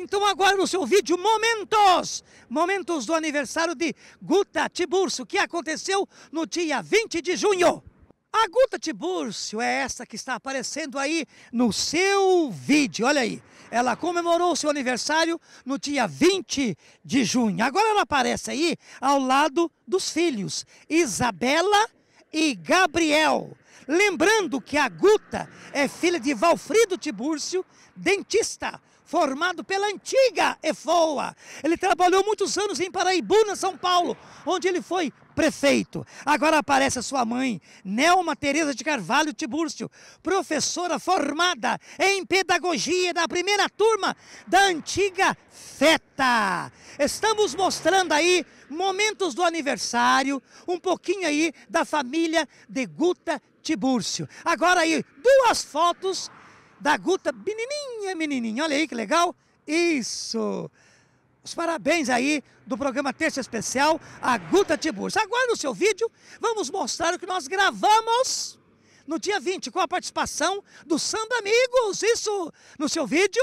Então agora no seu vídeo, momentos! Momentos do aniversário de Guta Tiburcio, que aconteceu no dia 20 de junho. A Guta Tiburcio é essa que está aparecendo aí no seu vídeo, olha aí. Ela comemorou seu aniversário no dia 20 de junho. Agora ela aparece aí ao lado dos filhos, Isabela e Gabriel. Lembrando que a Guta é filha de Valfrido Tibúrcio, dentista, formado pela antiga EFOA. Ele trabalhou muitos anos em Paraibuna, São Paulo, onde ele foi prefeito. Agora aparece a sua mãe, Nelma Teresa de Carvalho Tibúrcio, professora formada em pedagogia da primeira turma da antiga FETA. Estamos mostrando aí momentos do aniversário, um pouquinho aí da família de Guta Tibúrcio. Agora aí, duas fotos da Guta, menininha, menininha. Olha aí que legal. Isso. Os parabéns aí do programa Terça Especial, a Guta Tibúrcio. Agora no seu vídeo, vamos mostrar o que nós gravamos no dia 20, com a participação do Samba Amigos. Isso, no seu vídeo...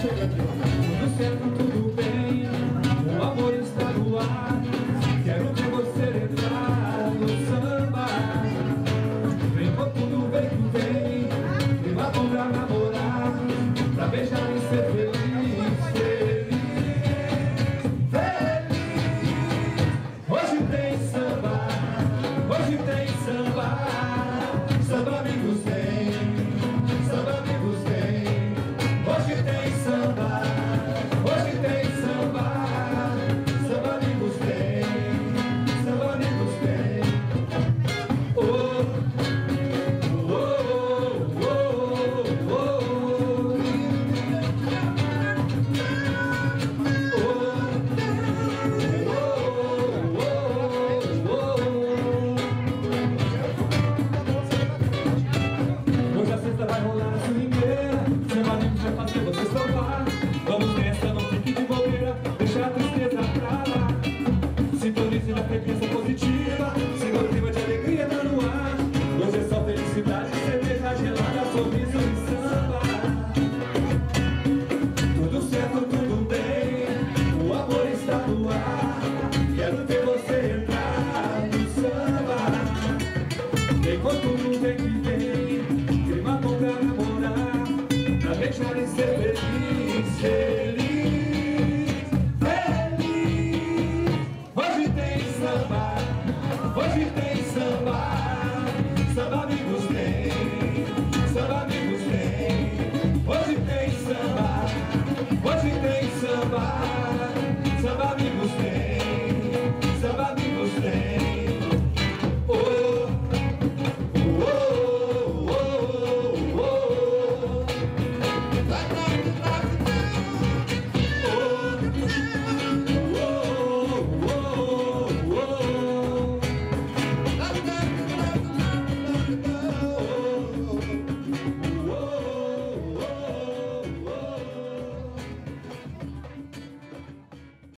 Спасибо. costumi che.